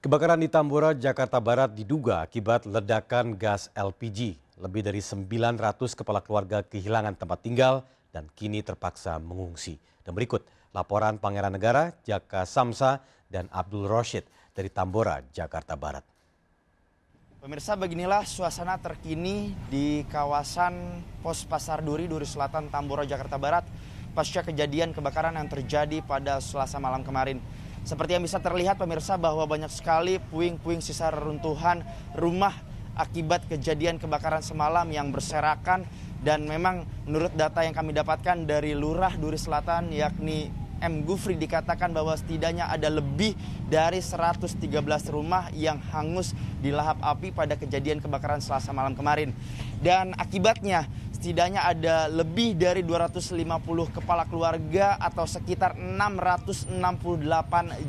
Kebakaran di Tambora, Jakarta Barat diduga akibat ledakan gas LPG. Lebih dari 900 kepala keluarga kehilangan tempat tinggal dan kini terpaksa mengungsi. Dan berikut laporan Pangeran Negara, Jaka Samsa, dan Abdul Roshid dari Tambora, Jakarta Barat. Pemirsa, beginilah suasana terkini di kawasan Pos Pasar Duri, Duri Selatan, Tambora, Jakarta Barat pasca kejadian kebakaran yang terjadi pada Selasa malam kemarin. Seperti yang bisa terlihat pemirsa bahwa banyak sekali puing-puing sisa reruntuhan rumah akibat kejadian kebakaran semalam yang berserakan dan memang menurut data yang kami dapatkan dari Lurah Duri Selatan yakni M. Gufri dikatakan bahwa setidaknya ada lebih dari 113 rumah yang hangus di lahap api pada kejadian kebakaran selasa malam kemarin. Dan akibatnya setidaknya ada lebih dari 250 kepala keluarga atau sekitar 668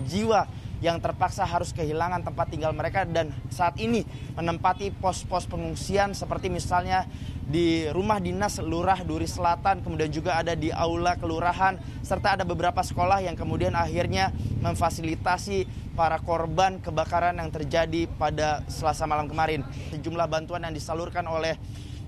jiwa yang terpaksa harus kehilangan tempat tinggal mereka dan saat ini menempati pos-pos pengungsian seperti misalnya di rumah dinas Lurah Duri Selatan, kemudian juga ada di aula kelurahan, serta ada beberapa sekolah yang kemudian akhirnya memfasilitasi para korban kebakaran yang terjadi pada selasa malam kemarin. Sejumlah bantuan yang disalurkan oleh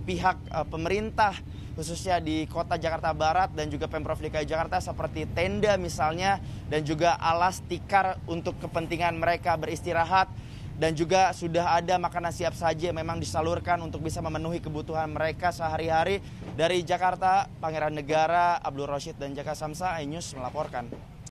pihak uh, pemerintah khususnya di kota Jakarta Barat dan juga Pemprov DKI Jakarta seperti tenda misalnya dan juga alas tikar untuk kepentingan mereka beristirahat dan juga sudah ada makanan siap saji yang memang disalurkan untuk bisa memenuhi kebutuhan mereka sehari-hari dari Jakarta Pangeran Negara Abdul Rashid dan Jaka Samsa News melaporkan.